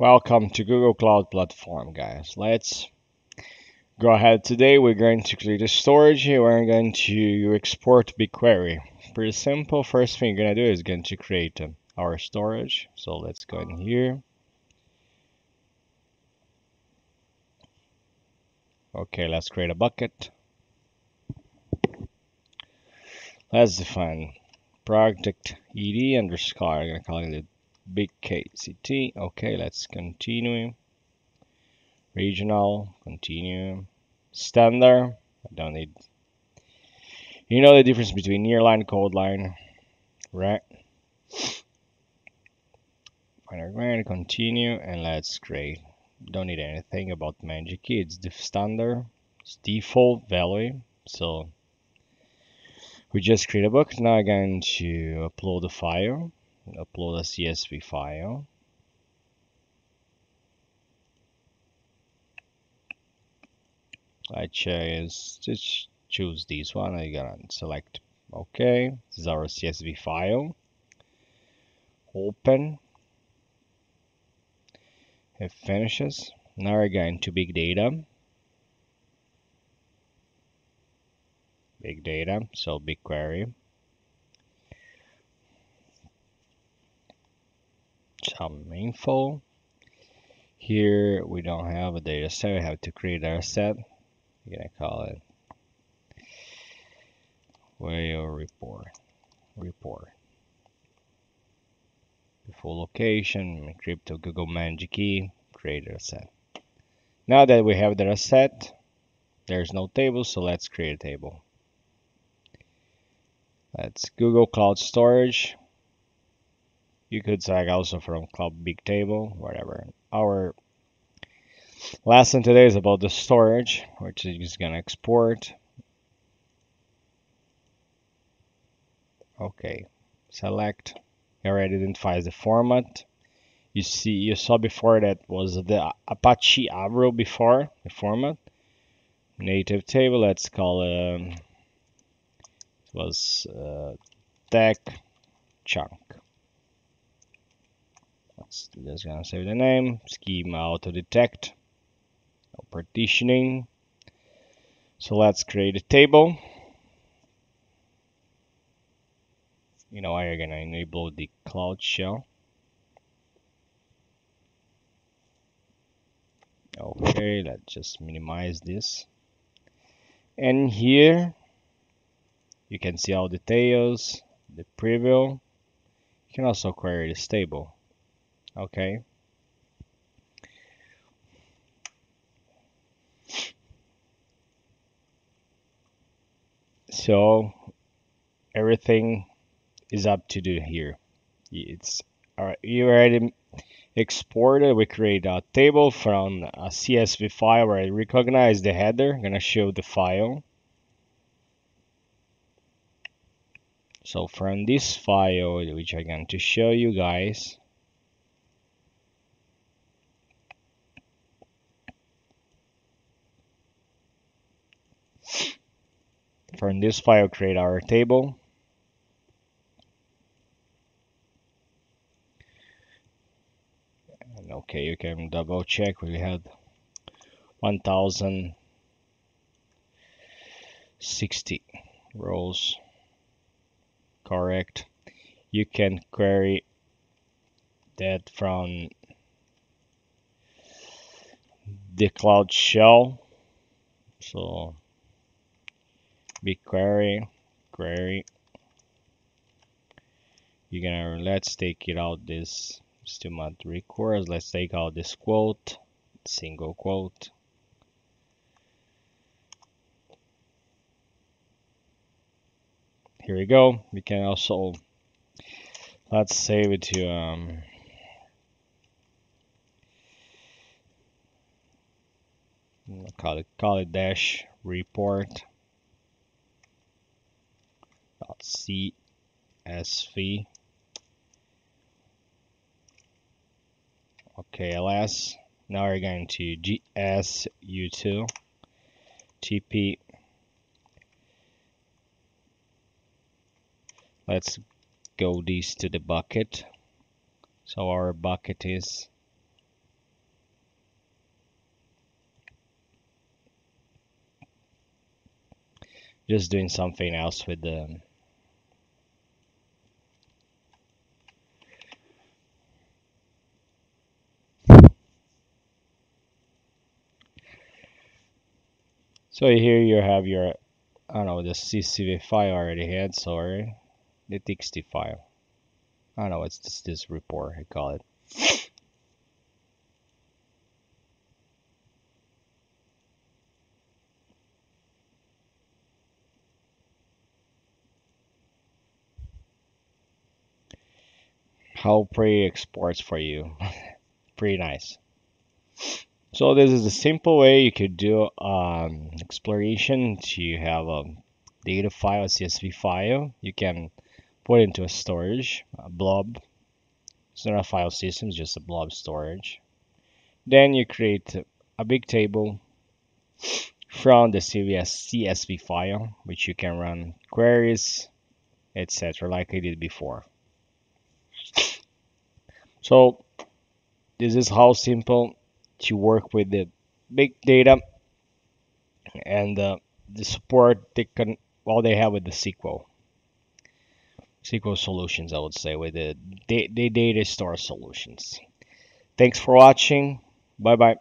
Welcome to Google Cloud Platform, guys. Let's go ahead. Today we're going to create a storage. We're going to export BigQuery. Pretty simple. First thing you're going to do is going to create um, our storage. So let's go in here. Okay, let's create a bucket. Let's define project ed underscore. I'm going to call it big KCT. Okay, let's continue. Regional, continue. Standard, I don't need. You know the difference between nearline, coldline, right? Going to continue and let's create. Don't need anything about managed key. It's the standard, it's default value. So we just create a book. Now I'm going to upload the file upload a CSV file. I choose just choose this one. I gotta select OK. This is our CSV file. Open. It finishes. Now we're going to big data. Big data, so BigQuery. Some info. Here we don't have a data set, we have to create our set. We're gonna call it whale report. Report. Full location, crypto Google managed key, create a set. Now that we have the set, there's no table, so let's create a table. Let's Google Cloud Storage. You could select also from Cloud Bigtable, whatever. Our lesson today is about the storage, which is going to export. Okay, select. Already identifies the format. You see, you saw before that was the Apache Avro before the format. Native table. Let's call it. Um, it was uh, tech chunk just gonna save the name. Schema auto detect no partitioning. So let's create a table. You know I'm gonna enable the cloud shell. Okay let's just minimize this. And here you can see all details the preview. You can also query this table Okay. So everything is up to do here. It's all right. You already exported. We create a table from a CSV file where I recognize the header. I'm gonna show the file. So from this file, which I'm going to show you guys, from this file create our table. And okay you can double check. We had 1060 rows. Correct. You can query that from the cloud shell. So BigQuery query you're gonna let's take it out this still not requires let's take out this quote single quote. Here we go. We can also let's save it to um, call it call it dash report CSV. Okay, ls. Now we're going to gsutil cp. Let's go these to the bucket. So our bucket is just doing something else with the So here you have your, I don't know, the CSV file already had, sorry, the TXT file. I don't know, it's just this report, I call it. How pretty exports for you. pretty nice. So this is a simple way you could do um, exploration to have a data file, a CSV file. You can put into a storage, a blob. It's not a file system, it's just a blob storage. Then you create a big table from the CVS CSV file, which you can run queries, etc., like I did before. So this is how simple to work with the big data and uh, the support they can all they have with the SQL SQL solutions I would say with the, the data store solutions. Thanks for watching. Bye bye.